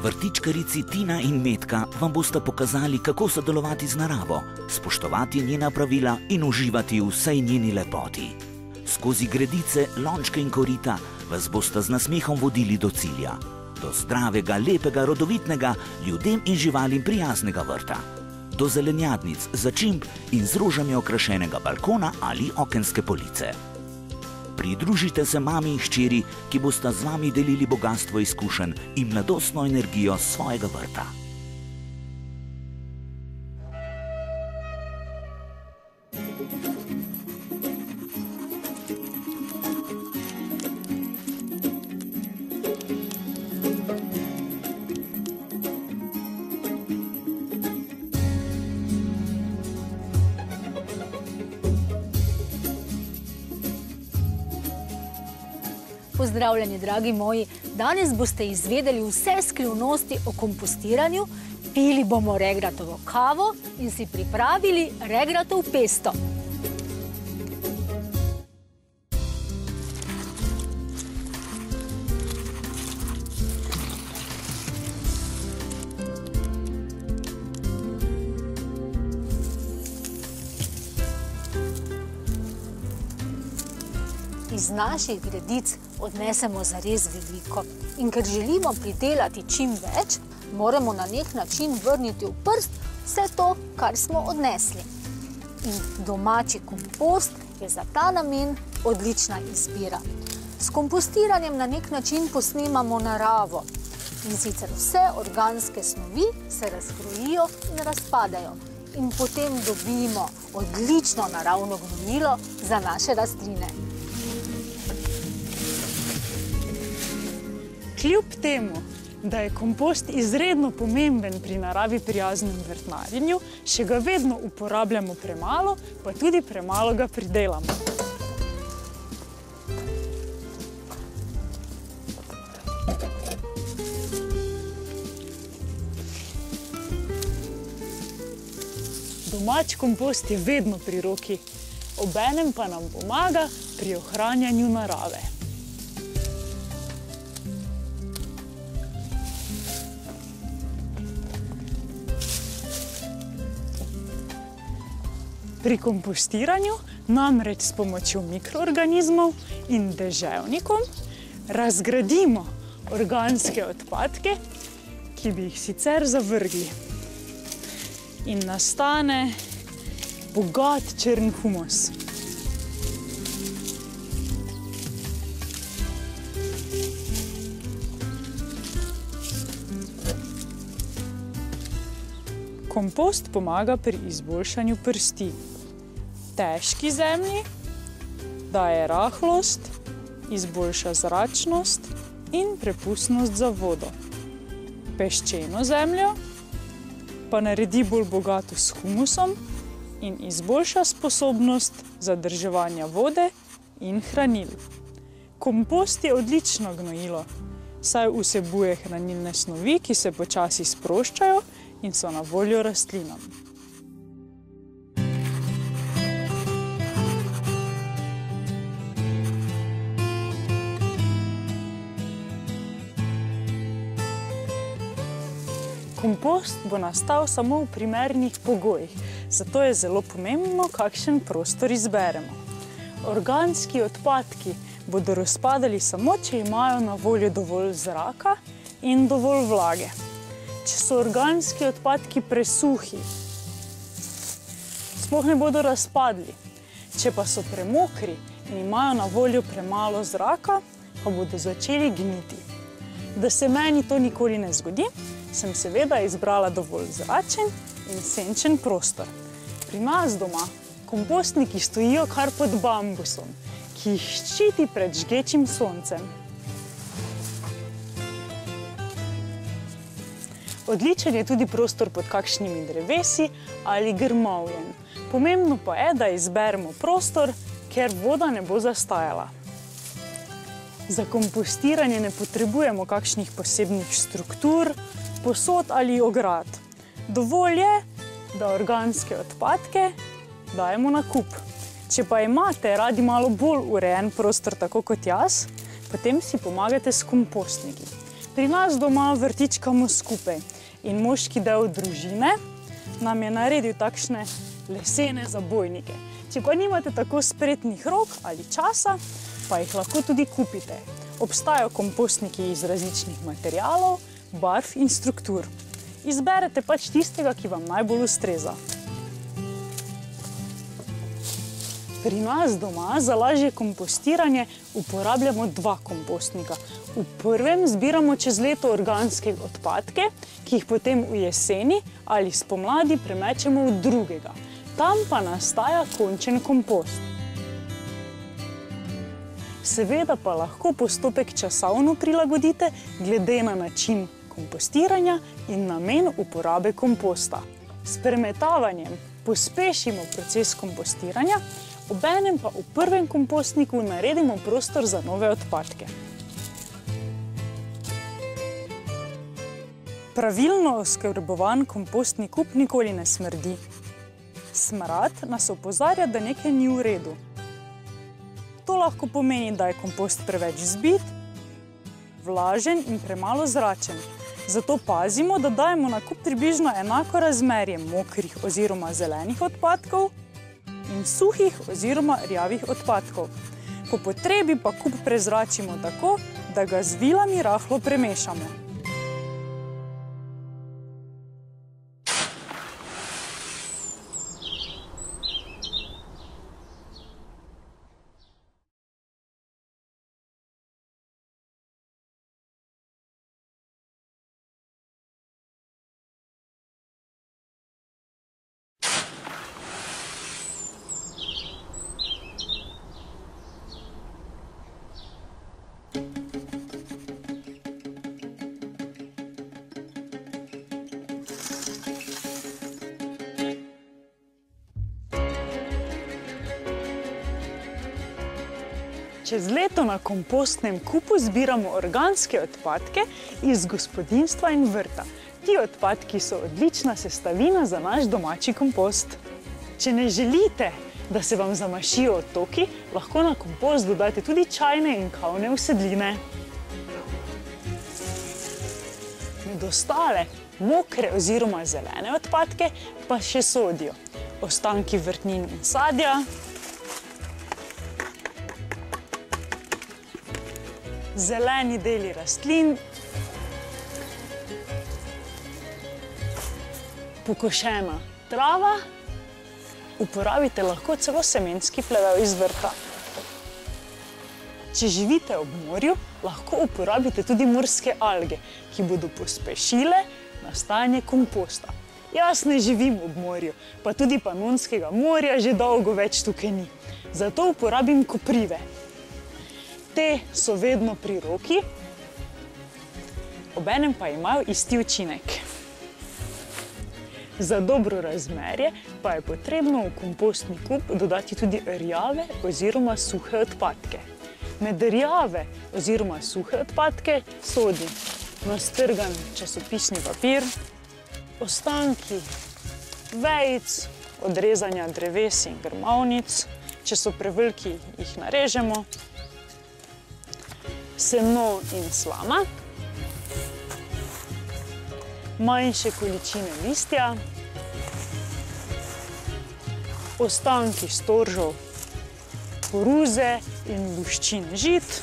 Vrtičkarici Tina in Metka vam bosta pokazali, kako sodelovati z naravo, spoštovati njena pravila in uživati v vsej njeni lepoti. Skozi gredice, lončke in korita vas bosta z nasmehom vodili do cilja, do zdravega, lepega, rodovitnega, ljudem in živalim prijaznega vrta, do zelenjadnic, začimb in z rožami okrašenega balkona ali okenske police. Pridružite se mami in hčeri, ki bosta z vami delili bogatstvo izkušenj in mladostno energijo svojega vrta. Pozdravljeni, dragi moji. Danes boste izvedeli vse skrivnosti o kompostiranju, pili bomo regratovo kavo in si pripravili regratov pesto. Iz naših gredic odnesemo zares veliko. In ker želimo pridelati čim več, moramo na nek način vrniti v prst vse to, kar smo odnesli. In domači kompost je za ta namen odlična izbira. S kompostiranjem na nek način posnemamo naravo. In sicer vse organske snovi se razkrojijo in razpadajo. In potem dobimo odlično naravno gnojilo za naše rastline. Kljub temu, da je kompost izredno pomemben pri naravi prijaznem vrtnarjenju, še ga vedno uporabljamo premalo, pa tudi premalo ga pridelamo. Domač kompost je vedno pri roki, obenem pa nam pomaga pri ohranjanju narave. Pri kompostiranju namreč s pomočjo mikroorganizmov in deževnikom razgradimo organske odpadke, ki bi jih sicer zavrgli. In nastane bogat črn humus. Kompost pomaga pri izboljšanju prsti. Težki zemlji daje rahlost, izboljša zračnost in prepustnost za vodo. Peščeno zemljo pa naredi bolj bogato s humusom in izboljša sposobnost zadrževanja vode in hranil. Kompost je odlično gnojilo, saj vsebuje hranilne snovi, ki se počasi sproščajo in so na voljo rastlinam. Kompost bo nastal samo v primernih pogojih, zato je zelo pomembno, kakšen prostor izberemo. Organski odpadki bodo razpadali samo, če imajo na voljo dovolj zraka in dovolj vlage če so organski odpadki presuhi, sploh ne bodo razpadli. Če pa so premokri in imajo na voljo premalo zraka, pa bodo začeli gniti. Da se meni to nikoli ne zgodi, sem seveda izbrala dovolj zračen in senčen prostor. Pri nas doma kompostniki stojijo kar pod bambusom, ki jih ščiti pred žgečim soncem. Odličen je tudi prostor pod kakšnimi drevesi ali grmovjem. Pomembno pa je, da izberemo prostor, ker voda ne bo zastajala. Za kompostiranje ne potrebujemo kakšnih posebnih struktur, posod ali ograd. Dovolj je, da organske odpadke dajemo na kup. Če pa imate radi malo bolj urejen prostor, tako kot jaz, potem si pomagate s kompostniki. Pri nas doma vrtičkamo skupaj in moški del družine nam je naredil takšne lesene zabojnike. Če pa nimate tako spretnih rok ali časa, pa jih lahko tudi kupite. Obstajajo kompostniki iz različnih materialov, barv in struktur. Izberete pač tistega, ki vam najbolj ustreza. Pri nas doma za lažje kompostiranje uporabljamo dva kompostnika. V prvem zbiramo čez leto organske odpadke, ki jih potem v jeseni ali spomladi premečemo v drugega. Tam pa nastaja končen kompost. Seveda pa lahko postopek časovno prilagodite glede na način kompostiranja in namen uporabe komposta. S premetavanjem pospešimo proces kompostiranja, obenem pa v prvem kompostniku naredimo prostor za nove odpadke. Pravilno oskrbovan kompostni kup nikoli ne smrdi. Smrad nas opozarja, da nekaj ni v redu. To lahko pomeni, da je kompost preveč zbit, vlažen in premalo zračen. Zato pazimo, da dajemo na kup približno enako razmerje mokrih oziroma zelenih odpadkov in suhih oziroma rjavih odpadkov. Po potrebi pa kup prezračimo tako, da ga z vilami rahlo premešamo. Čez leto na kompostnem kupu zbiramo organske odpadke iz gospodinstva in vrta. Ti odpadki so odlična sestavina za naš domači kompost. Če ne želite, da se vam zamašijo otoki, lahko na kompost dodate tudi čajne in kavne usedline. Med ostale mokre oziroma zelene odpadke pa še sodijo ostanki vrtnin in sadja, zeleni deli rastlin, pokošena trava, uporabite lahko celo semenski plevel iz vrta. Če živite ob morju, lahko uporabite tudi morske alge, ki bodo pospešile nastajanje komposta. Jaz ne živim ob morju, pa tudi Panonskega morja že dolgo več tukaj ni. Zato uporabim koprive te so vedno pri roki, obenem pa imajo isti učinek. Za dobro razmerje pa je potrebno v kompostni kup dodati tudi rjave oziroma suhe odpadke. Med rjave oziroma suhe odpadke sodi nastrgan časopisni papir, ostanki vejc, odrezanja dreves in grmovnic, če so preveliki, jih narežemo, seno in slama, manjše količine listja, ostanki storžov, koruze in luščin žit,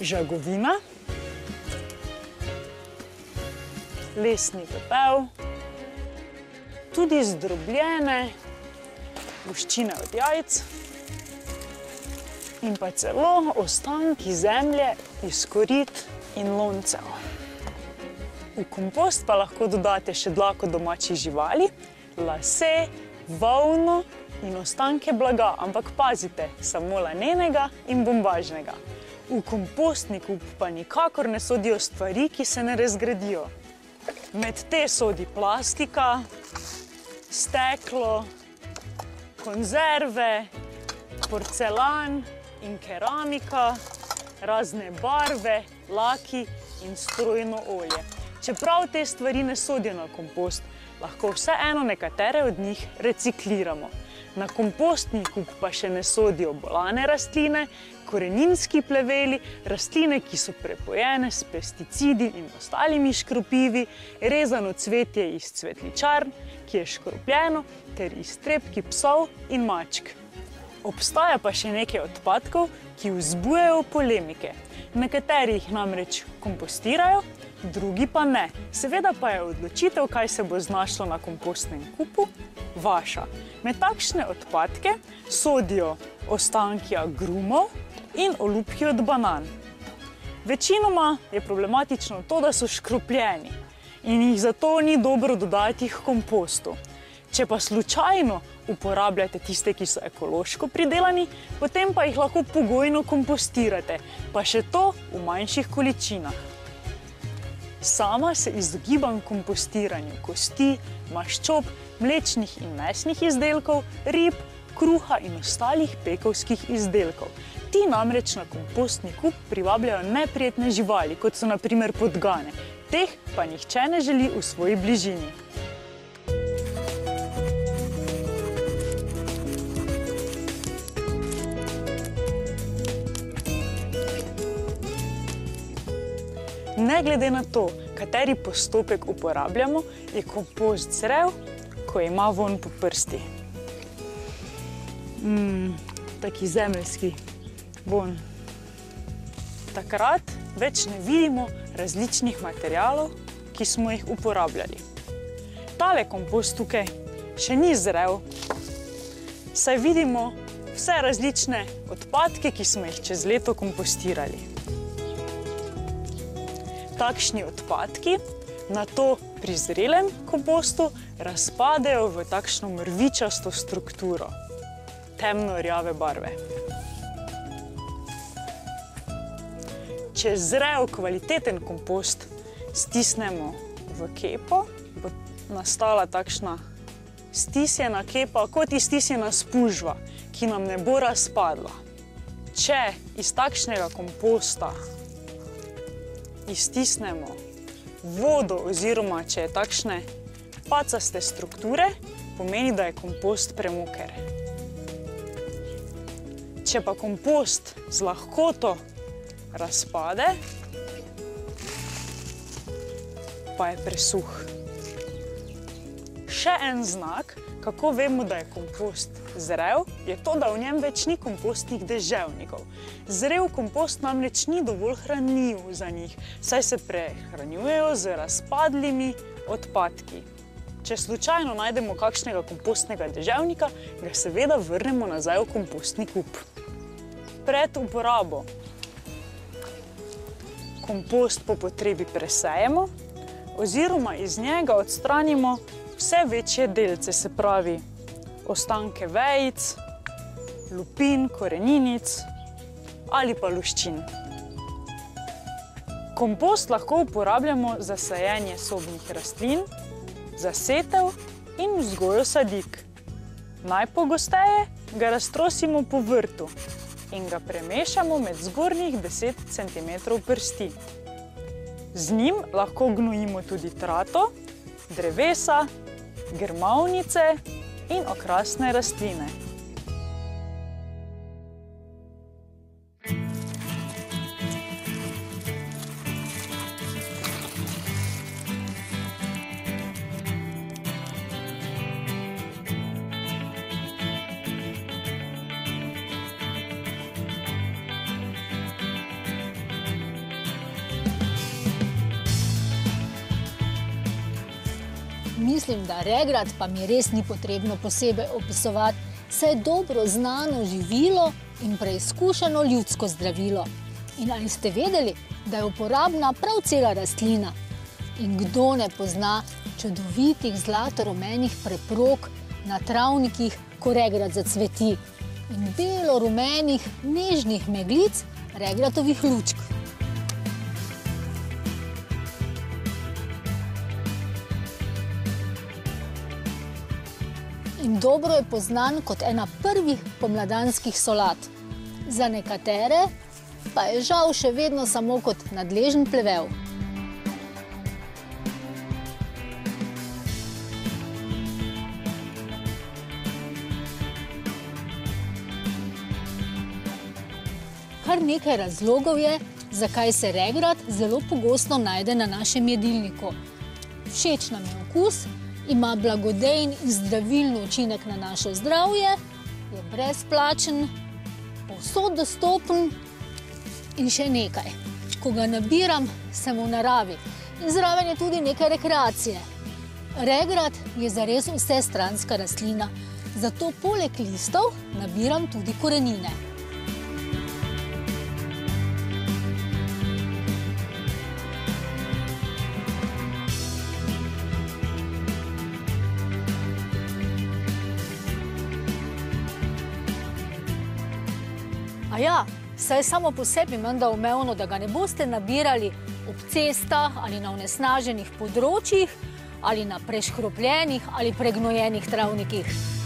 žagovina, lesni pepel, tudi zdrobljene luščine od jajc in pa celo ostanki zemlje iz korit in loncev. V kompost pa lahko dodate še dlako domačih živali, lase, volno in ostanke blaga, ampak pazite, samo lanenega in bombažnega. V kompostniku pa nikakor ne sodijo stvari, ki se ne razgradijo. Med te sodi plastika, steklo, konzerve, porcelan in keramika, razne barve, laki in strojno olje. Čeprav te stvari ne sodijo na kompost, lahko vseeno nekatere od njih recikliramo. Na kompostni kup pa še ne sodijo bolane rastline, koreninski pleveli, rastline, ki so prepojene s pesticidi in ostalimi škropivi, rezano cvetje iz cvetličarn, ki je škropljeno, ter iztrebki psov in mačk. Obstaja pa še nekaj odpadkov, ki vzbujajo polemike. Nekateri jih namreč kompostirajo, drugi pa ne. Seveda pa je odločitev, kaj se bo znašlo na kompostnem kupu, vaša. Med takšne odpadke sodijo ostanki agrumov in olupki od banan. Večinoma je problematično to, da so škropljeni in jih zato ni dobro dodati k kompostu. Če pa slučajno uporabljate tiste, ki so ekološko pridelani, potem pa jih lahko pogojno kompostirate, pa še to v manjših količinah. Sama se izogibam kompostiranju kosti, maščob, mlečnih in mesnih izdelkov, rib, kruha in ostalih pekovskih izdelkov. Ti namreč na kompostni kup privabljajo neprijetne živali, kot so naprimer podgane. Teh pa nihče ne želi v svoji bližini. Ne glede na to, kateri postopek uporabljamo, je kompost zrel, ko ima von po prsti. Mm, taki zemeljski von. Takrat več ne vidimo različnih materialov, ki smo jih uporabljali. Tale kompost tukaj še ni zrel, saj vidimo vse različne odpadke, ki smo jih čez leto kompostirali takšni odpadki na to pri zrelem kompostu razpadejo v takšno mrvičasto strukturo, temno-rjave barve. Če zrel kvaliteten kompost stisnemo v kepo, bo nastala takšna stisjena kepa, kot iztisjena spužva, ki nam ne bo razpadla. Če iz takšnega komposta iztisnemo vodo, oziroma če je takšne pacaste strukture, pomeni, da je kompost premoker. Če pa kompost z lahkoto razpade, pa je presuh. Še en znak, kako vemo, da je kompost zrel, je to, da v njem več ni kompostnih deževnikov. Zrel kompost namreč ni dovolj hranljiv za njih, saj se prehranjujejo z razpadlimi odpadki. Če slučajno najdemo kakšnega kompostnega deževnika, ga seveda vrnemo nazaj v kompostni kup. Pred uporabo kompost po potrebi presejemo oziroma iz njega odstranimo vse večje delce, se pravi ostanke vejic, lupin, koreninic ali pa luščin. Kompost lahko uporabljamo za sajenje sobnih rastlin, za setev in vzgojo sadik. Najpogosteje ga raztrosimo po vrtu in ga premešamo med zgornjih 10 cm prsti. Z njim lahko gnojimo tudi trato, drevesa, grmovnice in okrasne rastline. Regrat pa mi res ni potrebno posebej opisovati, saj je dobro znano živilo in preizkušeno ljudsko zdravilo. In ali ste vedeli, da je uporabna prav cela rastlina? In kdo ne pozna čudovitih zlato-rumenih preprog na travnikih, ko regrat zacveti? In belo-rumenih, nežnih meglic regratovih lučk. Dobro je poznan kot ena prvih pomladanskih solat. Za nekatere pa je žal še vedno samo kot nadležen plevel. Kar nekaj razlogov je, zakaj se regrat zelo pogosto najde na našem jedilniku. Všeč nam je okus, ima blagodejen in zdravilni učinek na naše zdravje, je brezplačen, povsod dostopen in še nekaj. Ko ga nabiram, sem v naravi in zraven je tudi nekaj rekreacije. Regrat je zares vse stranska rastlina, zato poleg listov nabiram tudi korenine. A ja, saj je samo po sebi menda umevno, da ga ne boste nabirali ob cestah ali na onesnaženih področjih ali na preškropljenih ali pregnojenih travnikih.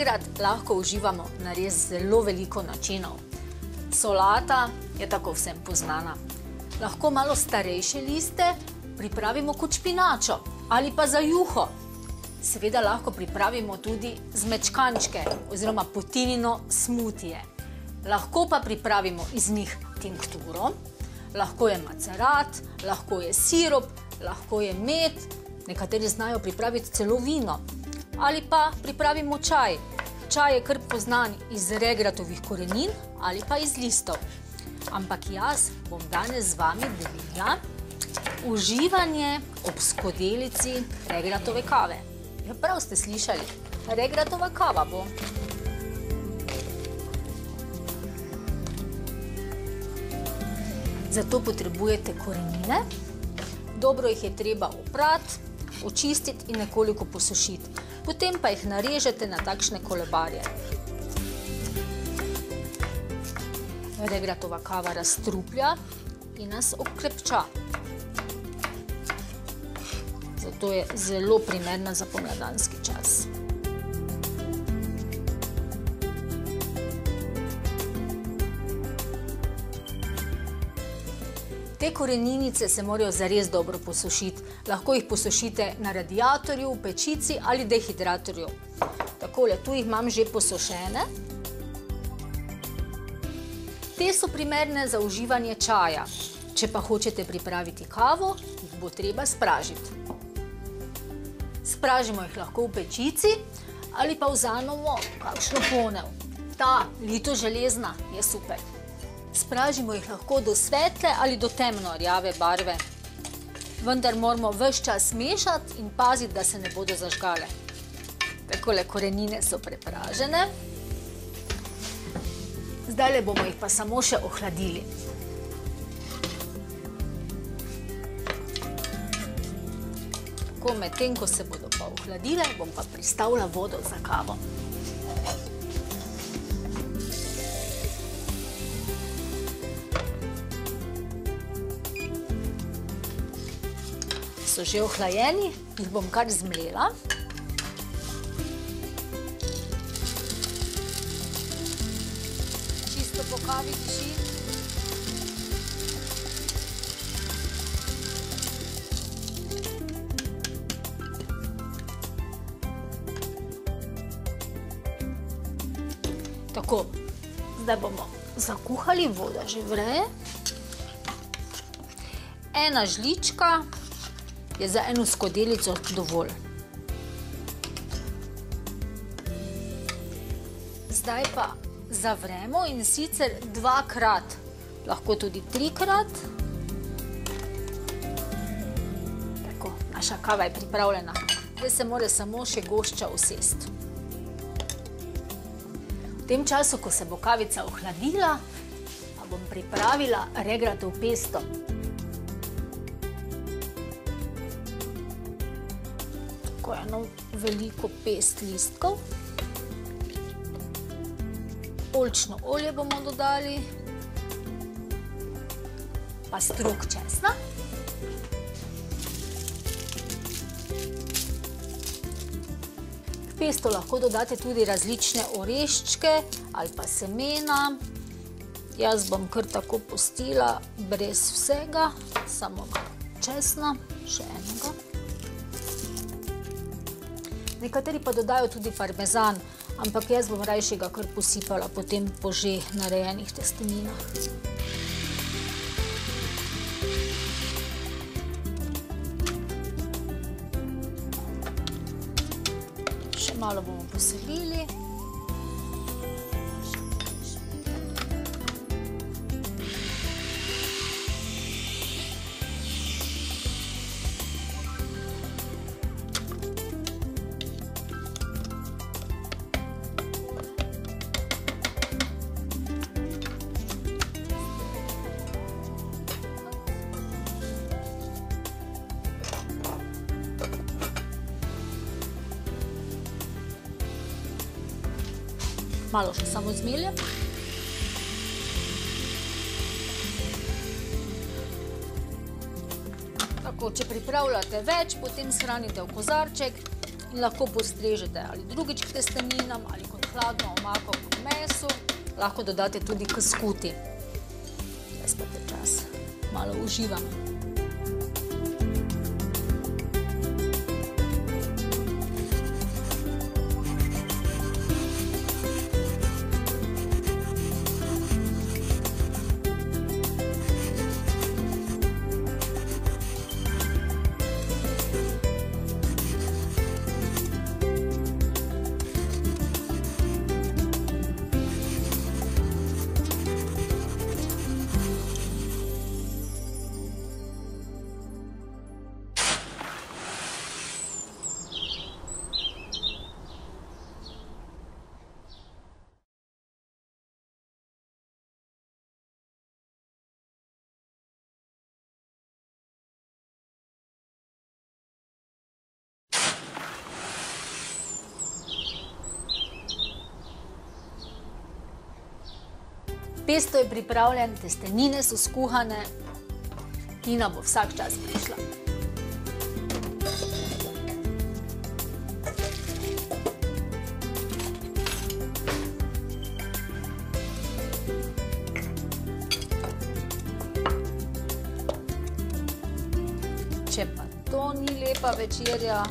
Regrat lahko uživamo na res zelo veliko načinov. Solata je tako vsem poznana. Lahko malo starejše liste pripravimo kot špinačo ali pa za juho. Seveda lahko pripravimo tudi zmečkančke oziroma potinino smutije. Lahko pa pripravimo iz njih tinkturo, lahko je macerat, lahko je sirup, lahko je med, nekateri znajo pripraviti celo vino. Ali pa pripravimo čaj. Čaj je kar poznan iz regratovih korenin ali pa iz listov. Ampak jaz bom danes z vami delila uživanje ob skodelici regratove kave. Ja, prav ste slišali, regratova kava bo. Zato potrebujete korenine, dobro jih je treba oprati, očistiti in nekoliko posušiti. Potem pa jih narežete na takšne kolebarje. Regratova kava razstruplja in nas okrepča. Zato je zelo primerna za pomladanski čas. Te koreninice se morajo zares dobro posušiti. Lahko jih posušite na radiatorju, v pečici ali dehidratorju. Takole, tu jih imam že posušene. Te so primerne za uživanje čaja. Če pa hočete pripraviti kavo, jih bo treba spražiti. Spražimo jih lahko v pečici ali pa vzamemo kakšno ponev. Ta lito železna je super. Spražimo jih lahko do svetle ali do temno rjave barve. Vendar moramo vse čas mešati in paziti, da se ne bodo zažgale. Takole korenine so prepražene. Zdaj bomo jih pa samo še ohladili. Tako medtem, ko se bodo pa ohladile, bom pa pristavila vodo za kavo. So že ohlajeni, jih bom kar zmlela. Čisto po kavi diši. Tako, zdaj bomo zakuhali, voda že vreje. Ena žlička je za eno skodelico dovolj. Zdaj pa zavremo in sicer dvakrat, lahko tudi trikrat. Tako, naša kava je pripravljena. Zdaj se mora samo še gošča usesti. V tem času, ko se bo kavica ohladila, pa bom pripravila regratov pesto. Eno veliko pest listkov. Oljčno olje bomo dodali, pa strok česna. pesto lahko dodate tudi različne oreščke ali pa semena. Jaz bom kar tako pustila, brez vsega, samo česna, še enega. Nekateri pa dodajo tudi parmezan, ampak jaz bom rajši ga kar posipala potem po že narejenih testeninah. Še malo bomo poselili. Malo še samo zmeljem. Tako, če pripravljate več, potem shranite v kozarček in lahko postrežete ali drugič k testeninam ali kot hladno omako k mesu. Lahko dodate tudi k skuti. Jaz pa te čas malo uživam. Pesto je pripravljen, testenine so skuhane, Tina bo vsak čas prišla. Če pa to ni lepa večerja,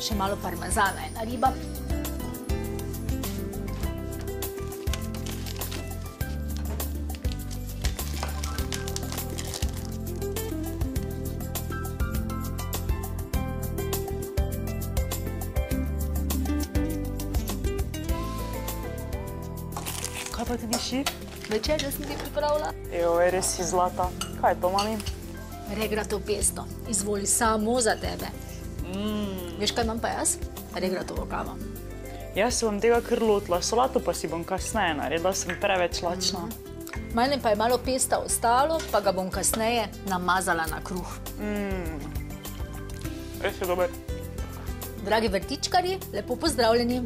še malo parmezana je na riba. Res si zlata. Kaj je to, mami? Regrato pesto, izvoli samo za tebe. Mm. Veš, kaj imam pa jaz? Regratovo kavo. Jaz se bom tega kar lotila, solato pa si bom kasneje naredila, sem preveč lačna. Mene pa je malo pesta ostalo, pa ga bom kasneje namazala na kruh. Res je dober. Dragi vrtičkari, lepo pozdravljeni.